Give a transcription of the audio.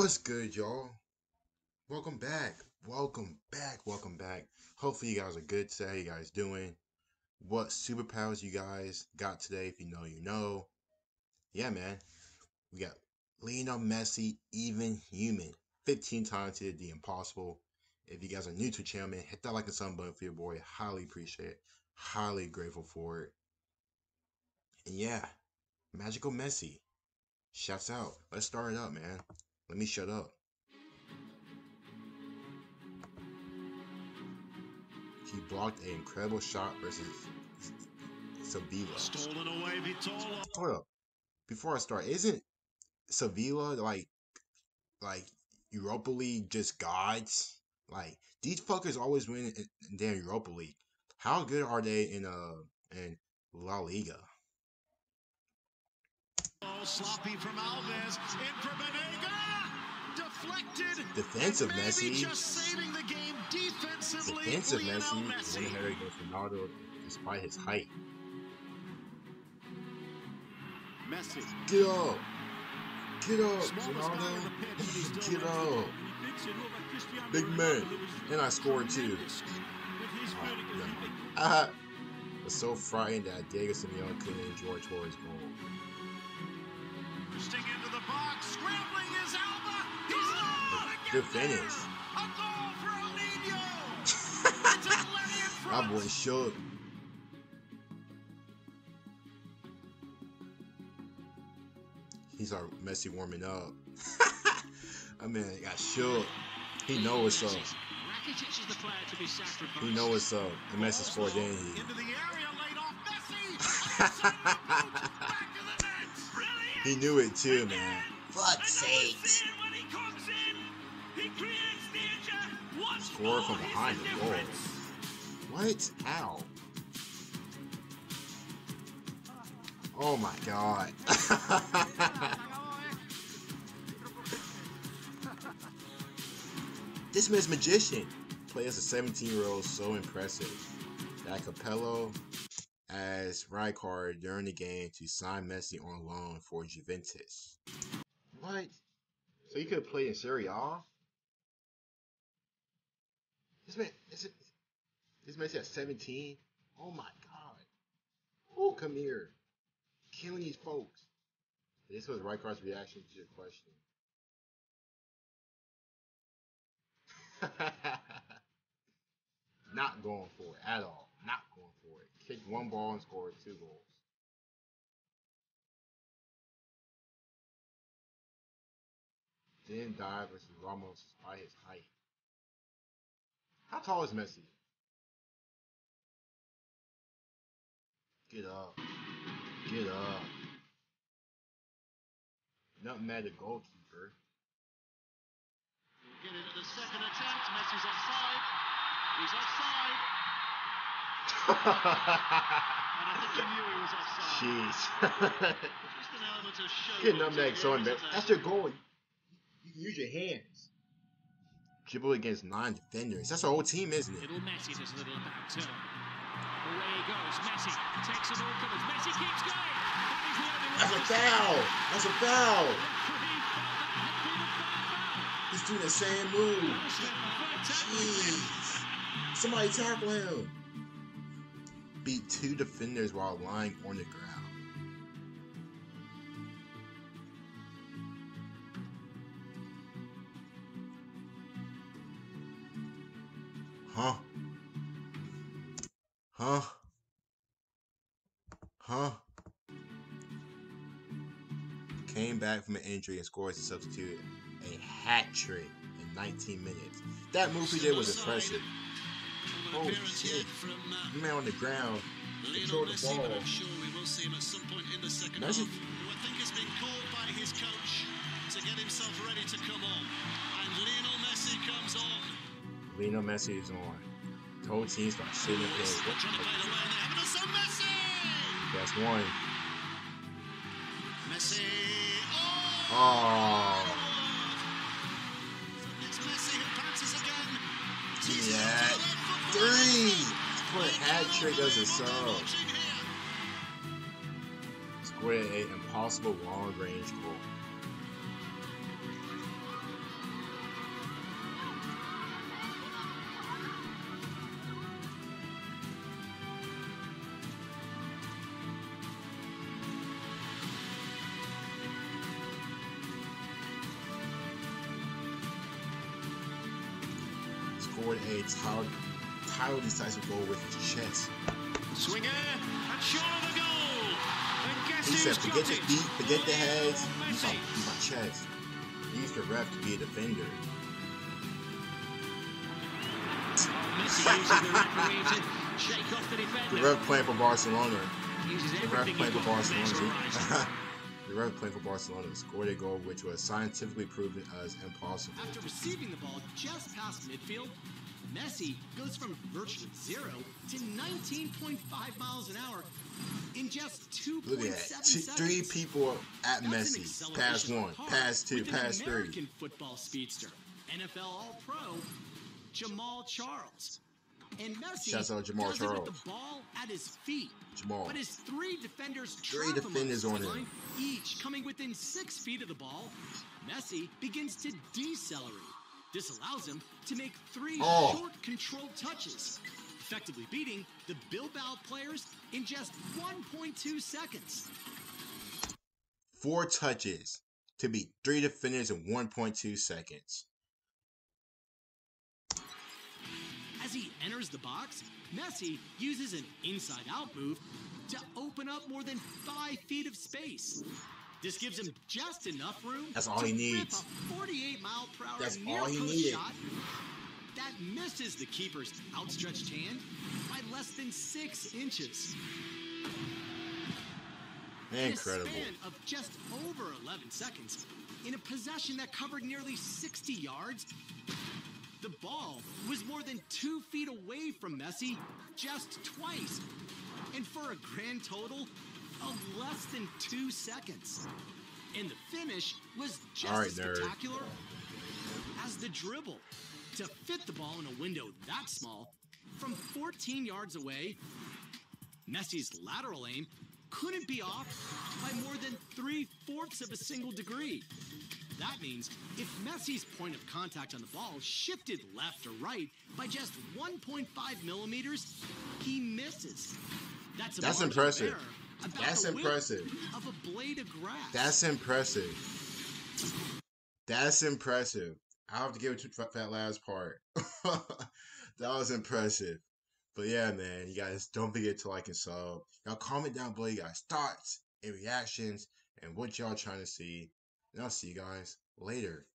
What's good, y'all? Welcome back. Welcome back. Welcome back. Hopefully, you guys are good today. You guys doing? What superpowers you guys got today? If you know, you know. Yeah, man. We got Lionel Messi, even human. 15 times did the impossible. If you guys are new to the channel, man, hit that like and sub button for your boy. Highly appreciate it. Highly grateful for it. And yeah, Magical Messi. Shouts out. Let's start it up, man. Let me shut up. He blocked an incredible shot versus Sevilla. Stolen away, Vitolo. Hold up. Before I start, isn't Sevilla like like Europa League just gods? Like these fuckers always win in, in damn Europa League. How good are they in uh in La Liga? Oh, sloppy from Alves. In for Banega. Deflected. Defensive Messi. Just saving the game defensively. Defensive Lionel Messi, Messi. one header against Ronaldo despite his height. Messi. Get up! Get up, Smallest guy in the pitch, but Ronaldo! Get up! Big man. And I scored too. Ah, I was so frightened that Diego Simeone couldn't enjoy Torres' goal. Sting into the box. Scrambling is Alba. He's on Good finish. A goal for El Nino. It's Atleti in My front. boy shook. He's our Messi warming up. I mean, got shook. He know what's up. Rakitic is the player to be sacrificed. He know what's up. And Messi scored, didn't he? Into the area, laid off Messi. He knew it too, man. Fuck's sakes. When he comes in, he creates danger. Once Score from behind the goal. What? How? Oh my god. this man's magician. Play as a 17 year old, so impressive. That Capello as Rijkaard during the game to sign Messi on loan for Juventus. What? So he could play in Serie A? This man, is this Messi at 17? Oh my god. Oh, come here. Killing these folks. This was Rijkaard's reaction to your question. Not going for it at all. Not going. Kicked one ball and scored two goals. Then dive versus Ramos by his height. How tall is Messi? Get up. Get up. Nutmeg the goalkeeper. Get it at the second attempt. Messi's offside. He's offside. And I think he knew he was offside. Jeez. Just an element of show. Get nutmeg so embarrassed. That's your goal. You, you can use your hands. Dribble against nine defenders. That's our whole team, isn't it? Little Messi a little about turn. Away he goes. Messi takes covers. Messi keeps going. That is the only That's a foul. That's a foul. The referee felt that had been a foul. He's doing the same move. That's a fantastic Jeez. Somebody tackle him. Beat two defenders while lying on the ground. Huh? Huh? Huh? Came back from an injury and scored as a substitute a hat trick in 19 minutes. That move he did was impressive. Oh shit. The man on the ground control the ball. I'm sure we will see him at some point in the second Messi- half. Who I think has been called by his coach to get himself ready to come on. And Lionel Messi comes on. Lionel Messi is on. The whole team starts sitting there. They're What trying to play it away and they haven't done so. Messi! That's one. Messi! Oh! Oh, Cat triggers as a sub. Square A Impossible Long Range Goal. Scored a tied title, title decisive goal with his chest. Swinger and shot the goal. And guess He said, forget the it? feet, forget the heads, use my, Messi. use my chest. Use the ref to be a defender. The referee to shake off the The ref playing for Barcelona. The ref playing for to Barcelona. the ref playing for Barcelona scored a goal which was scientifically proven as impossible. After receiving the ball just past midfield, Messi goes from virtually zero to 19.5 miles an hour in just 2.7 Look at that. Two, seconds. three people at That's Messi. Pass one, pass two, pass three. American football speedster, NFL All-Pro Jamaal Charles. And Messi Shouts out Jamaal Charles. with the ball at his feet. Jamaal. But his three defenders Three on defenders on him. each coming within six feet of the ball. Messi begins to decelerate. This allows him to make three Oh. short, controlled touches, effectively beating the Bilbao players in just 1.2 seconds. Four touches to beat three defenders in 1.2 seconds. As he enters the box, Messi uses an inside out move to open up more than five feet of space. This gives him just enough room That's all he needs. That's all he needed. shot that misses the keeper's outstretched hand by less than six inches. Incredible. In a span of just over 11 seconds, in a possession that covered nearly 60 yards, the ball was more than two feet away from Messi just twice. And for a grand total of less than two seconds. And the finish was just All right, as spectacular dribble. To fit the ball in a window that small, from 14 yards away, Messi's lateral aim couldn't be off by more than three fourths of a single degree. That means if Messi's point of contact on the ball shifted left or right by just 1.5 millimeters, he misses. That's, That's impressive. That's impressive. Of a blade of grass. That's impressive. That's impressive. I have to give it to that- last part. that was impressive. But yeah, man, you guys don't forget to like and sub. Y'all comment down below you guys' thoughts and reactions and what y'all trying to see. And I'll see you guys later.